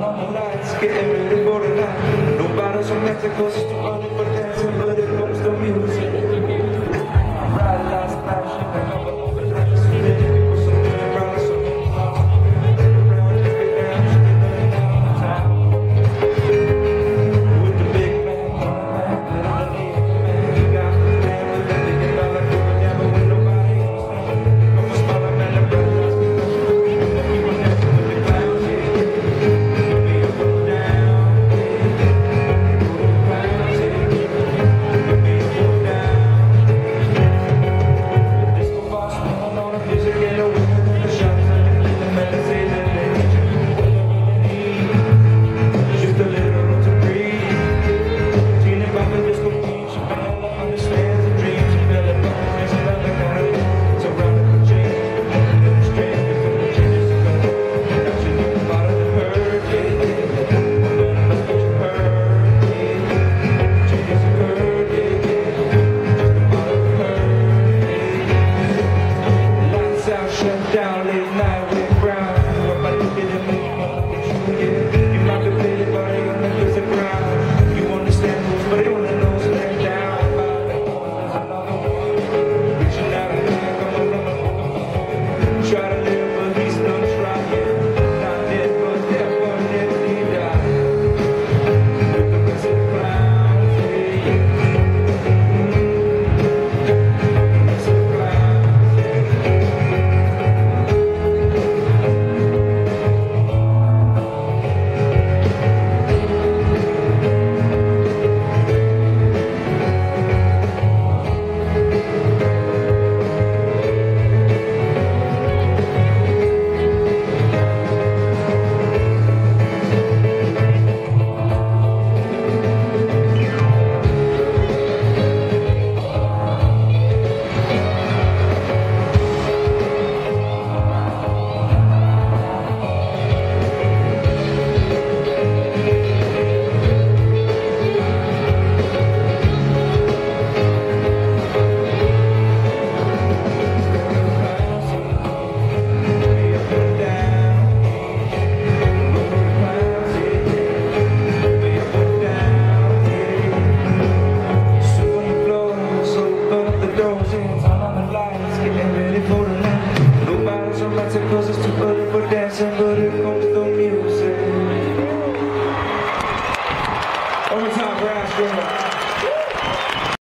Mamma mula eske eure borrela Non paro su mezzo cose